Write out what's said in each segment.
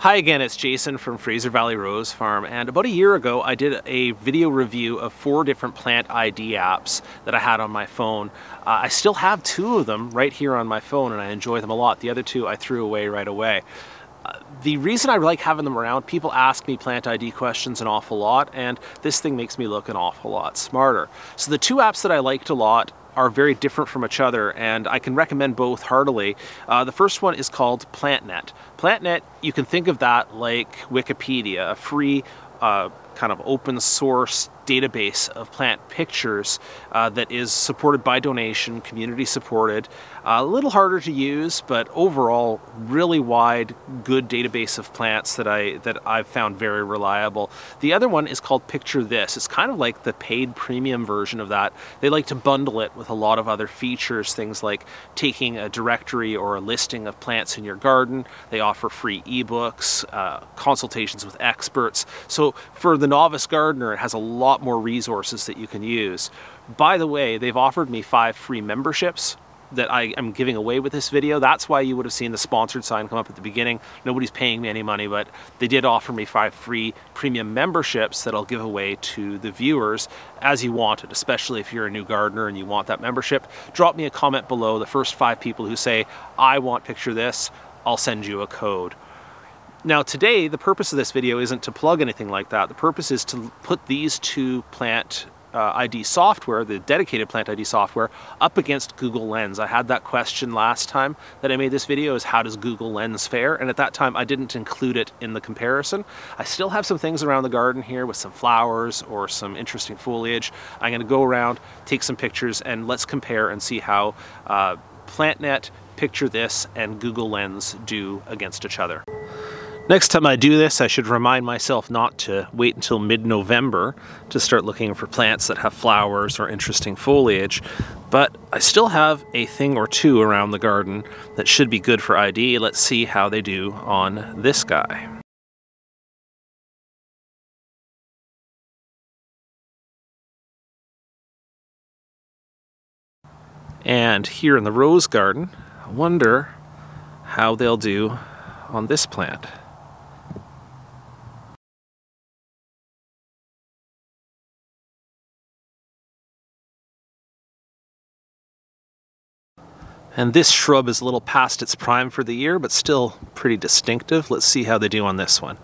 Hi again, it's Jason from Fraser Valley Rose Farm and about a year ago I did a video review of four different plant ID apps that I had on my phone. Uh, I still have two of them right here on my phone and I enjoy them a lot. The other two I threw away right away. The reason I like having them around, people ask me plant ID questions an awful lot and this thing makes me look an awful lot smarter. So the two apps that I liked a lot are very different from each other and I can recommend both heartily. Uh, the first one is called PlantNet. PlantNet, you can think of that like Wikipedia, a free uh, kind of open source database of plant pictures uh, that is supported by donation, community supported. Uh, a little harder to use, but overall really wide, good database of plants that I that I've found very reliable. The other one is called PictureThis. It's kind of like the paid premium version of that. They like to bundle it with a lot of other features, things like taking a directory or a listing of plants in your garden. They offer free ebooks, uh, consultations with experts. So for the novice gardener, it has a lot more resources that you can use. By the way, they've offered me five free memberships that I am giving away with this video. That's why you would have seen the sponsored sign come up at the beginning. Nobody's paying me any money, but they did offer me five free premium memberships that I'll give away to the viewers as you want it, especially if you're a new gardener and you want that membership. Drop me a comment below. The first five people who say, I want PictureThis, I'll send you a code. Now today, the purpose of this video isn't to plug anything like that. The purpose is to put these two plant uh, ID software, the dedicated plant ID software, up against Google Lens. I had that question last time that I made this video is how does Google Lens fare? And at that time I didn't include it in the comparison. I still have some things around the garden here with some flowers or some interesting foliage. I'm gonna go around, take some pictures and let's compare and see how uh, PlantNet, PictureThis, and Google Lens do against each other. Next time I do this, I should remind myself not to wait until mid-November to start looking for plants that have flowers or interesting foliage, but I still have a thing or two around the garden that should be good for ID. Let's see how they do on this guy. And here in the rose garden, I wonder how they'll do on this plant. And this shrub is a little past its prime for the year, but still pretty distinctive. Let's see how they do on this one.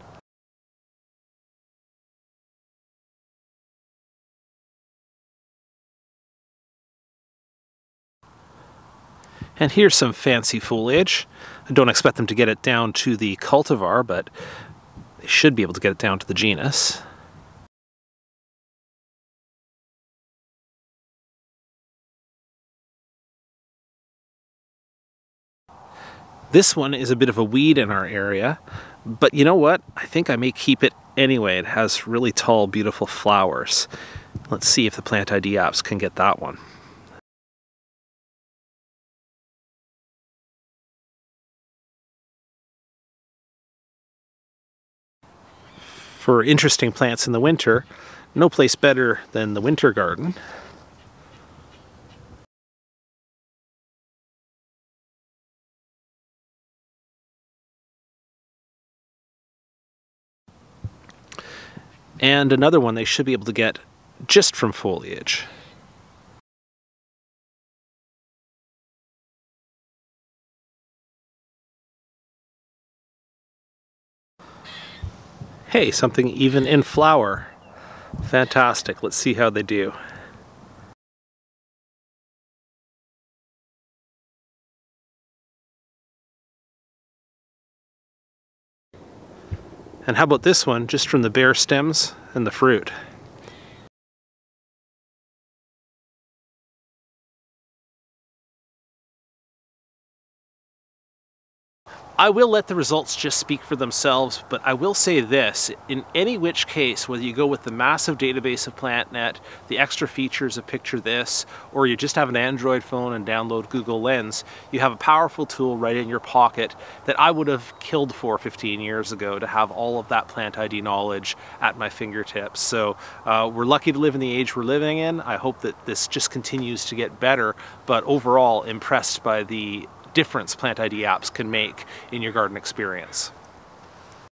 And here's some fancy foliage. I don't expect them to get it down to the cultivar, but they should be able to get it down to the genus. This one is a bit of a weed in our area, but you know what? I think I may keep it anyway. It has really tall, beautiful flowers. Let's see if the Plant ID apps can get that one. For interesting plants in the winter, no place better than the winter garden. And another one they should be able to get just from foliage. Hey, something even in flower. Fantastic. Let's see how they do. And how about this one, just from the bare stems and the fruit? I will let the results just speak for themselves, but I will say this, in any which case, whether you go with the massive database of PlantNet, the extra features of PictureThis, or you just have an Android phone and download Google Lens, you have a powerful tool right in your pocket that I would have killed for 15 years ago to have all of that plant ID knowledge at my fingertips. So uh, we're lucky to live in the age we're living in. I hope that this just continues to get better, but overall impressed by the difference Plant ID apps can make in your garden experience.